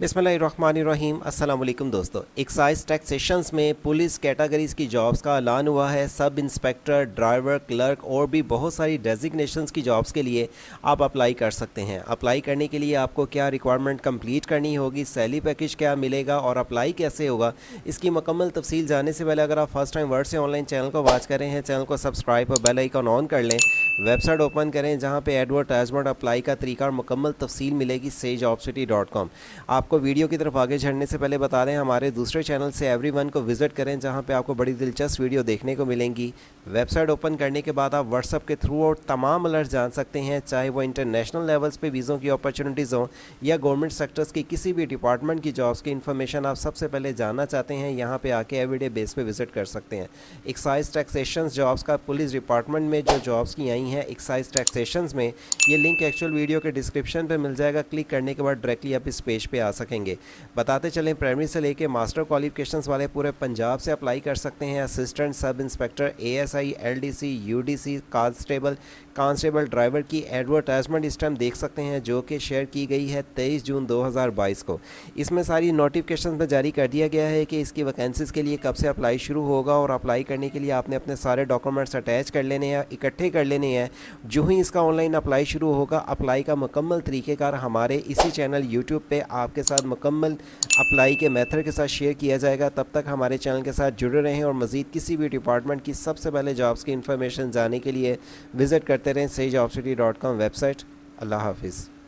बिसमीम अल्लाम दोस्तों। एक्साइज टैक्सेशंस में पुलिस कैटेगरीज़ की जॉब्स का ऐलान हुआ है। सब इंस्पेक्टर, ड्राइवर, क्लर्क और भी बहुत सारी डेजिग्नेशंस की जॉब्स के लिए आप अप्लाई कर सकते हैं। अप्लाई करने के लिए आपको क्या रिक्वायरमेंट कंप्लीट करनी होगी, सैलरी पैकेज क्या मिलेगा और अप्लाई कैसे होगा, इसकी मुकम्मल तफसील जाने से पहले अगर आप फ़र्स्ट टाइम वर्ड से ऑनलाइन चैनल को वॉच करें हैं, चैनल को सब्सक्राइब और बेल आइकन ऑन कर लें वेबसाइट ओपन करें जहाँ पे एडवर्टाइजमेंट अप्लाई का तरीका और मुकम्मल तफसील मिलेगी से जॉब सिटी डॉट कॉम। आपको वीडियो की तरफ़ आगे झड़ने से पहले बता दें, हमारे दूसरे चैनल से एवरी वन को विज़िट करें जहाँ पे आपको बड़ी दिलचस्प वीडियो देखने को मिलेंगी। वेबसाइट ओपन करने के बाद आप व्हाट्सअप के थ्रू और तमाम अलर्ट जान सकते हैं, चाहे वो इंटरनेशनल लेवल्स पर वीज़ों की अपॉर्चुनिटीज़ हों या गवर्नमेंट सेक्टर्स की किसी भी डिपार्टमेंट की जॉब्स की इन्फॉर्मेशन आप सबसे पहले जानना चाहते हैं, यहाँ पर आके एवरीडे बेस पे विज़िट कर सकते हैं। एक्साइज टैक्सेशन जॉब्स का पुलिस डिपार्टमेंट में जो जॉब्स की आई हैं एक्साइज टैक्सेशन में। ये लिंक एक्चुअल वीडियो के डिस्क्रिप्शन पर मिल जाएगा। क्लिक करने के बाद डायरेक्टली आप इस पेज पर आ सकेंगे। बताते चलें प्राइमरी से लेके मास्टर क्वालिफिकेशंस वाले पूरे पंजाब से अप्लाई कर सकते हैं। Assistant sub inspector ASI LDC UDC constable constable driver की एडवर्टाइजमेंट इस टाइम देख सकते हैं, जो कि शेयर की गई है 23 जून 2022 को। इसमें सारी नोटिफिकेशन में जारी कर दिया गया है कि इसकी वैकेंसीज़ के लिए कब से अप्लाई शुरू होगा और अप्लाई करने के लिए आपने अपने सारे डॉक्यूमेंट्स अटैच कर लेने हैं इकट्ठे कर लेने हैं। जो ही इसका ऑनलाइन अप्लाई शुरू होगा अप्लाई का मुकम्मल तरीक़ेकार हमारे इसी चैनल यूट्यूब पर आपके साथ मुकम्मल अप्लाई के मेथड के साथ शेयर किया जाएगा। तब तक हमारे चैनल के साथ जुड़े रहें और मज़ीद किसी भी डिपार्टमेंट की सबसे पहले जॉब्स की इन्फॉर्मेशन जाने के लिए विज़िट करते रहें। सही job city dot com website अल्लाह हाफिज़।